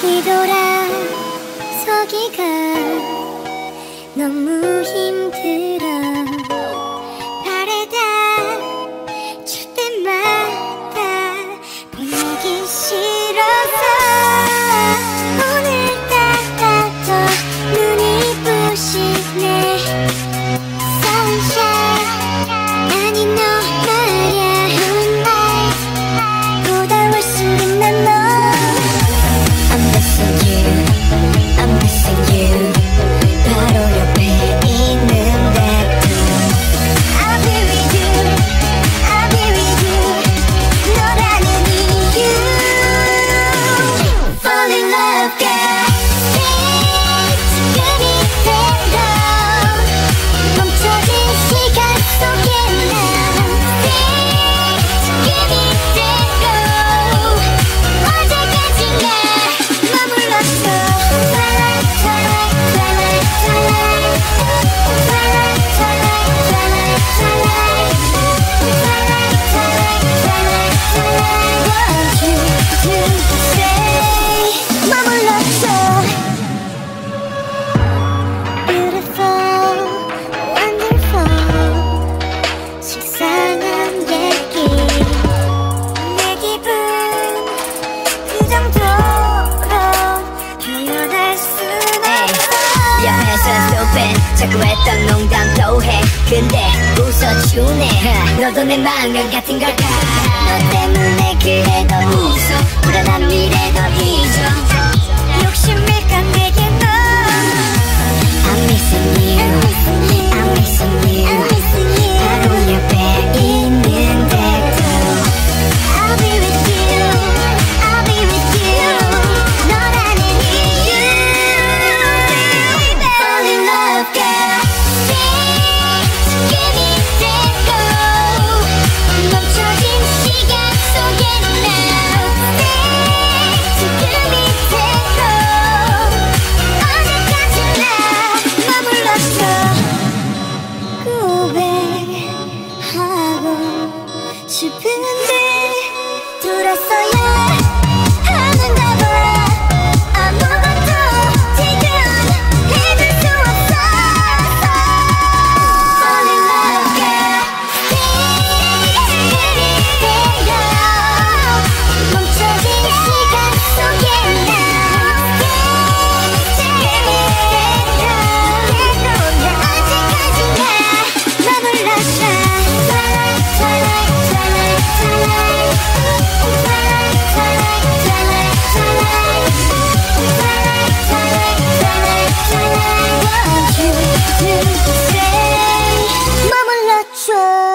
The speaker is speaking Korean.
뒤돌아서기가 너무 힘들어 자꾸 했던 농담도 해. 근데 웃어주네. 너도 내 마음 같은 걸까? 너 때문에 그 Ce 说。